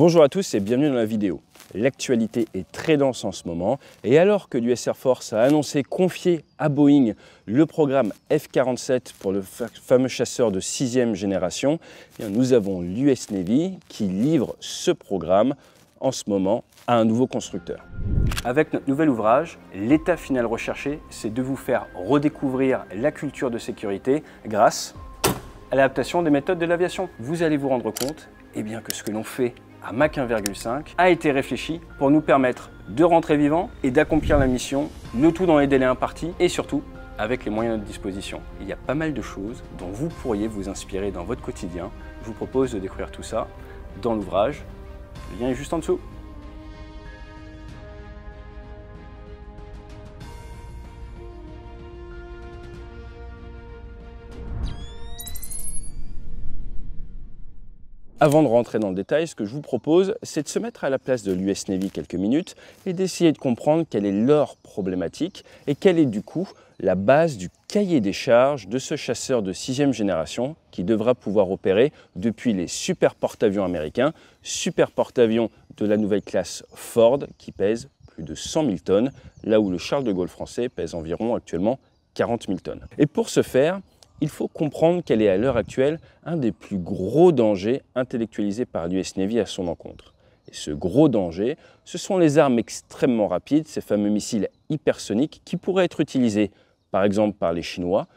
Bonjour à tous et bienvenue dans la vidéo. L'actualité est très dense en ce moment et alors que l'US Air Force a annoncé confier à Boeing le programme F-47 pour le fameux chasseur de sixième génération, eh nous avons l'US Navy qui livre ce programme en ce moment à un nouveau constructeur. Avec notre nouvel ouvrage, l'état final recherché, c'est de vous faire redécouvrir la culture de sécurité grâce à l'adaptation des méthodes de l'aviation. Vous allez vous rendre compte eh bien, que ce que l'on fait à Mach 1,5 a été réfléchi pour nous permettre de rentrer vivant et d'accomplir la mission, le tout dans les délais impartis et surtout avec les moyens à notre disposition. Il y a pas mal de choses dont vous pourriez vous inspirer dans votre quotidien. Je vous propose de découvrir tout ça dans l'ouvrage. Le lien est juste en dessous. Avant de rentrer dans le détail, ce que je vous propose, c'est de se mettre à la place de l'US Navy quelques minutes et d'essayer de comprendre quelle est leur problématique et quelle est du coup la base du cahier des charges de ce chasseur de sixième génération qui devra pouvoir opérer depuis les super porte-avions américains, super porte-avions de la nouvelle classe Ford qui pèse plus de 100 000 tonnes, là où le Charles de Gaulle français pèse environ actuellement 40 000 tonnes. Et pour ce faire, il faut comprendre qu'elle est à l'heure actuelle un des plus gros dangers intellectualisés par l'US Navy à son encontre. Et ce gros danger, ce sont les armes extrêmement rapides, ces fameux missiles hypersoniques qui pourraient être utilisés par exemple par les Chinois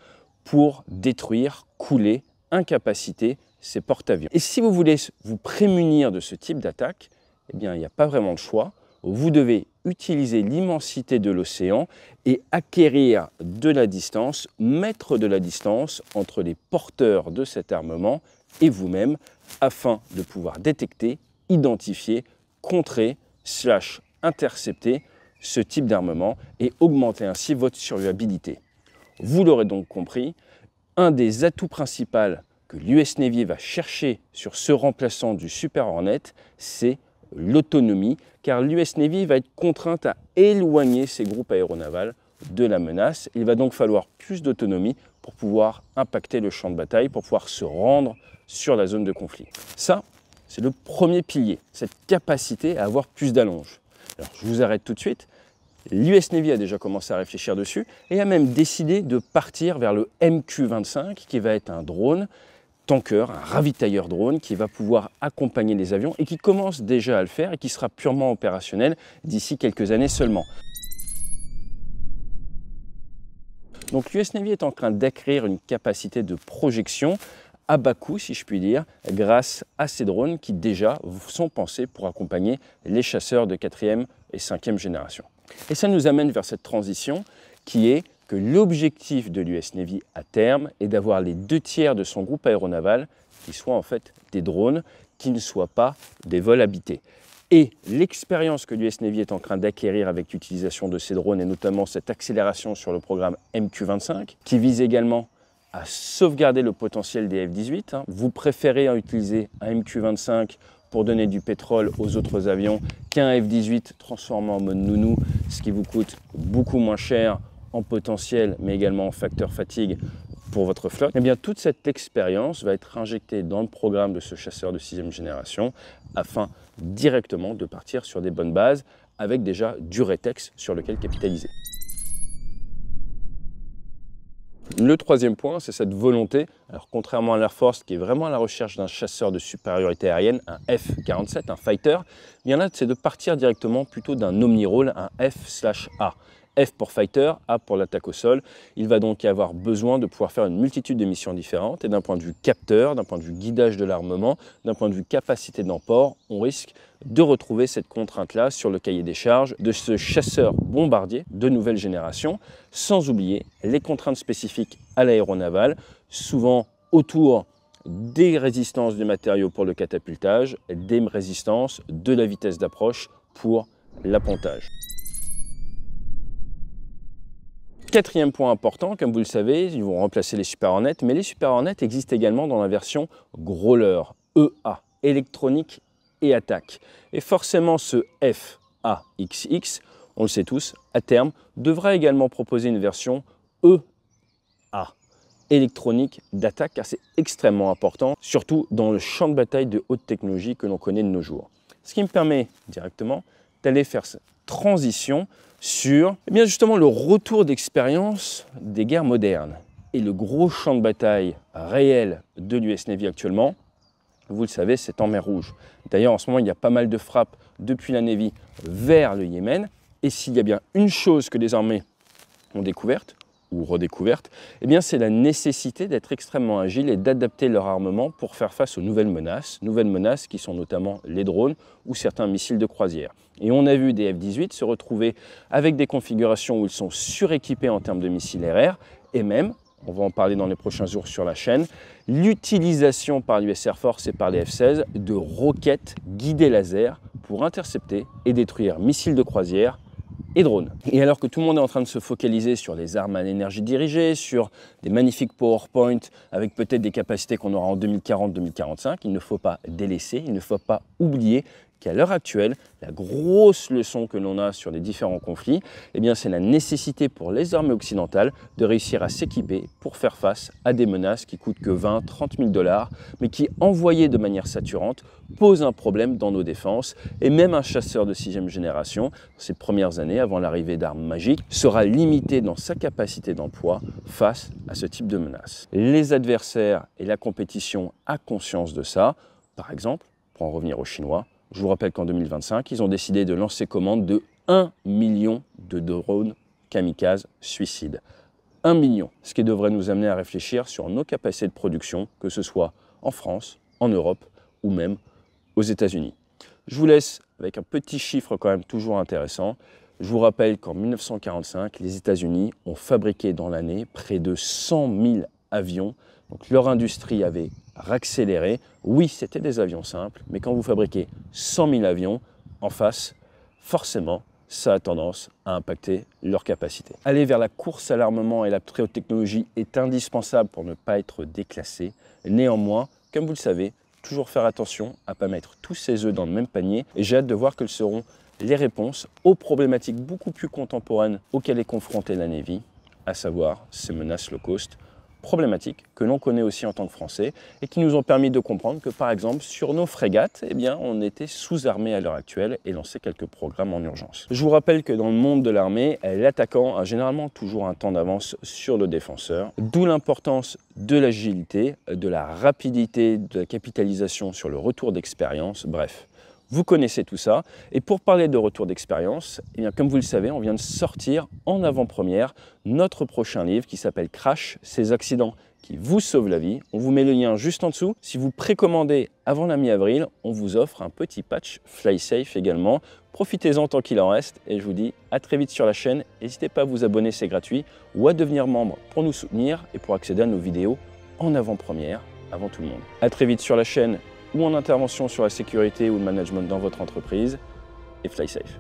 pour détruire, couler, incapaciter ces porte-avions. Et si vous voulez vous prémunir de ce type d'attaque, eh bien il n'y a pas vraiment de choix vous devez utiliser l'immensité de l'océan et acquérir de la distance, mettre de la distance entre les porteurs de cet armement et vous-même afin de pouvoir détecter, identifier, contrer, slash intercepter ce type d'armement et augmenter ainsi votre survivabilité. Vous l'aurez donc compris, un des atouts principaux que l'US Navy va chercher sur ce remplaçant du Super Hornet, c'est l'autonomie, car l'US Navy va être contrainte à éloigner ses groupes aéronavals de la menace. Il va donc falloir plus d'autonomie pour pouvoir impacter le champ de bataille, pour pouvoir se rendre sur la zone de conflit. Ça, c'est le premier pilier, cette capacité à avoir plus d'allonge. Alors, je vous arrête tout de suite. L'US Navy a déjà commencé à réfléchir dessus et a même décidé de partir vers le MQ-25, qui va être un drone tanker, un ravitailleur drone qui va pouvoir accompagner les avions et qui commence déjà à le faire et qui sera purement opérationnel d'ici quelques années seulement. Donc l'US Navy est en train d'acquérir une capacité de projection à bas coût, si je puis dire, grâce à ces drones qui déjà sont pensés pour accompagner les chasseurs de 4e et 5e génération. Et ça nous amène vers cette transition qui est l'objectif de l'US Navy à terme est d'avoir les deux tiers de son groupe aéronaval qui soient en fait des drones, qui ne soient pas des vols habités. Et l'expérience que l'US Navy est en train d'acquérir avec l'utilisation de ces drones, et notamment cette accélération sur le programme MQ-25, qui vise également à sauvegarder le potentiel des F-18. Hein. Vous préférez utiliser un MQ-25 pour donner du pétrole aux autres avions qu'un F-18 transformé en mode nounou, ce qui vous coûte beaucoup moins cher en potentiel, mais également en facteur fatigue pour votre flotte, eh bien toute cette expérience va être injectée dans le programme de ce chasseur de sixième génération afin directement de partir sur des bonnes bases avec déjà du rétex sur lequel capitaliser. Le troisième point, c'est cette volonté, alors contrairement à l'Air Force qui est vraiment à la recherche d'un chasseur de supériorité aérienne, un F-47, un fighter, il y en a, c'est de partir directement plutôt d'un omni-rôle, un F/A. F pour fighter, A pour l'attaque au sol. Il va donc y avoir besoin de pouvoir faire une multitude de missions différentes et d'un point de vue capteur, d'un point de vue guidage de l'armement, d'un point de vue capacité d'emport, on risque de retrouver cette contrainte-là sur le cahier des charges de ce chasseur bombardier de nouvelle génération, sans oublier les contraintes spécifiques à l'aéronaval, souvent autour des résistances du matériau pour le catapultage, des résistances de la vitesse d'approche pour l'appontage. Quatrième point important, comme vous le savez, ils vont remplacer les Super Hornets, mais les Super Hornets existent également dans la version Growler, EA, électronique et attaque. Et forcément ce FAXX, on le sait tous, à terme, devra également proposer une version EA, électronique d'attaque, car c'est extrêmement important, surtout dans le champ de bataille de haute technologie que l'on connaît de nos jours. Ce qui me permet directement d'aller faire cette transition sur eh bien justement le retour d'expérience des guerres modernes. Et le gros champ de bataille réel de l'US Navy actuellement, vous le savez, c'est en mer Rouge. D'ailleurs, en ce moment, il y a pas mal de frappes depuis la Navy vers le Yémen. Et s'il y a bien une chose que les armées ont découverte, ou redécouverte, eh bien c'est la nécessité d'être extrêmement agile et d'adapter leur armement pour faire face aux nouvelles menaces, nouvelles menaces qui sont notamment les drones ou certains missiles de croisière. Et on a vu des F-18 se retrouver avec des configurations où ils sont suréquipés en termes de missiles RR et même on va en parler dans les prochains jours sur la chaîne, l'utilisation par l'US Air Force et par les F-16 de roquettes guidées laser pour intercepter et détruire missiles de croisière et drones. Et alors que tout le monde est en train de se focaliser sur les armes à l'énergie dirigée, sur des magnifiques PowerPoint avec peut-être des capacités qu'on aura en 2040-2045, il ne faut pas délaisser, il ne faut pas oublier qu'à l'heure actuelle, la grosse leçon que l'on a sur les différents conflits, eh bien, c'est la nécessité pour les armées occidentales de réussir à s'équiper pour faire face à des menaces qui coûtent que 20, 30 000 dollars, mais qui, envoyées de manière saturante, posent un problème dans nos défenses. Et même un chasseur de sixième génération, ces premières années, avant l'arrivée d'armes magiques, sera limité dans sa capacité d'emploi face à ce type de menaces. Les adversaires et la compétition a conscience de ça. Par exemple, pour en revenir aux Chinois, je vous rappelle qu'en 2025, ils ont décidé de lancer commande de 1 million de drones kamikazes suicides. 1 million, ce qui devrait nous amener à réfléchir sur nos capacités de production, que ce soit en France, en Europe ou même aux États-Unis. Je vous laisse avec un petit chiffre quand même toujours intéressant. Je vous rappelle qu'en 1945, les États-Unis ont fabriqué dans l'année près de 100 000 avions. Donc leur industrie avait accéléré. Oui, c'était des avions simples, mais quand vous fabriquez 100 000 avions en face, forcément, ça a tendance à impacter leur capacité. Aller vers la course à l'armement et la très haute technologie est indispensable pour ne pas être déclassé. Néanmoins, comme vous le savez, toujours faire attention à ne pas mettre tous ses œufs dans le même panier et j'ai hâte de voir quelles seront les réponses aux problématiques beaucoup plus contemporaines auxquelles est confrontée la Navy, à savoir ces menaces low cost problématiques que l'on connaît aussi en tant que Français et qui nous ont permis de comprendre que par exemple sur nos frégates, eh on était sous-armé à l'heure actuelle et lançait quelques programmes en urgence. Je vous rappelle que dans le monde de l'armée, l'attaquant a généralement toujours un temps d'avance sur le défenseur, d'où l'importance de l'agilité, de la rapidité, de la capitalisation sur le retour d'expérience, bref. Vous connaissez tout ça. Et pour parler de retour d'expérience, eh comme vous le savez, on vient de sortir en avant-première notre prochain livre qui s'appelle Crash, ces accidents qui vous sauvent la vie. On vous met le lien juste en dessous. Si vous précommandez avant la mi-avril, on vous offre un petit patch FlySafe également. Profitez-en tant qu'il en reste et je vous dis à très vite sur la chaîne. N'hésitez pas à vous abonner, c'est gratuit, ou à devenir membre pour nous soutenir et pour accéder à nos vidéos en avant-première avant tout le monde. À très vite sur la chaîne ou en intervention sur la sécurité ou le management dans votre entreprise et fly safe.